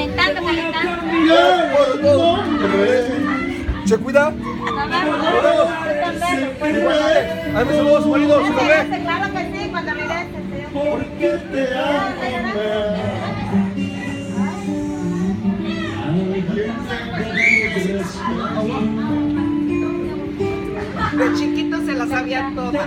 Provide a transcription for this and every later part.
Calentando, calentando. cambiar el nombre. ¿Se cuida? Ahí me saludó a su marido, su bebé. Claro que sí, cuando regreses. Porque te amo. De chiquito se las sabía todas.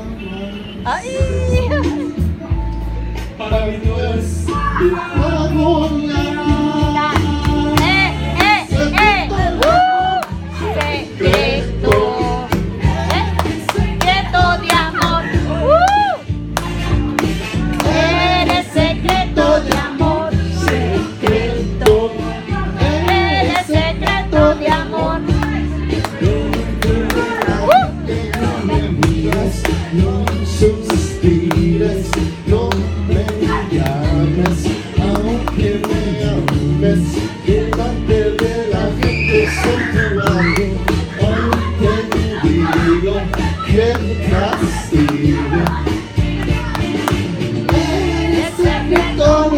es. Secreto. Secreto de amor. Secreto de amor. Secreto. Secreto de amor. No suspires, no castigo. Eres secreto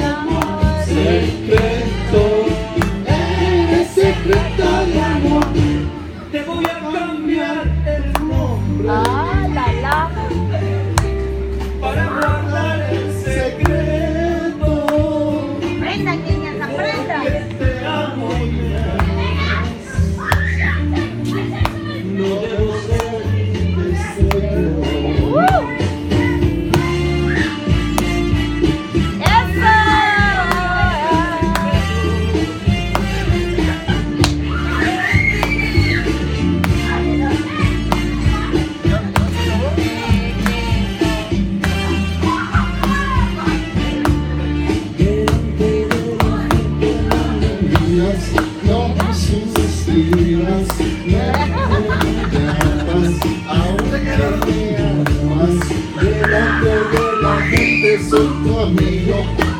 Delante de la gente soy tu amigo,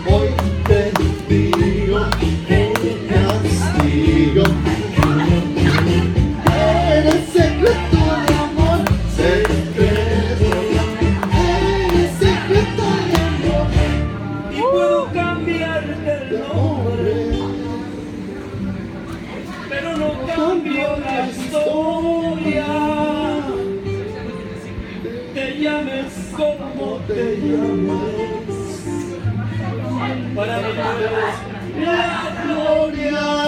hoy te digo me castigo. Eres secreto de amor, secreto, eres secreto de amor. Y puedo cambiarte el nombre pero no cambio la historia. Llames como te llames. Para mí eres la gloria.